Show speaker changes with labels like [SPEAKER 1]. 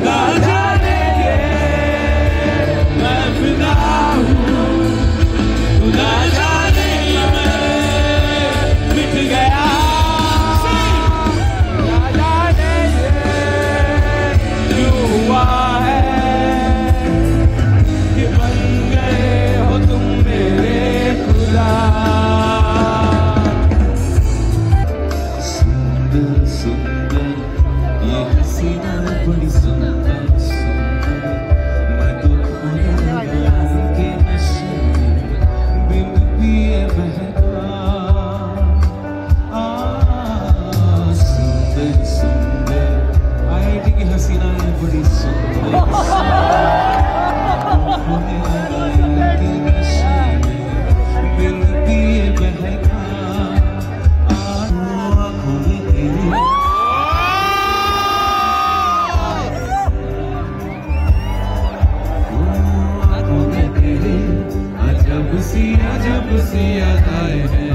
[SPEAKER 1] God. सी अजब सी अदाएँ हैं।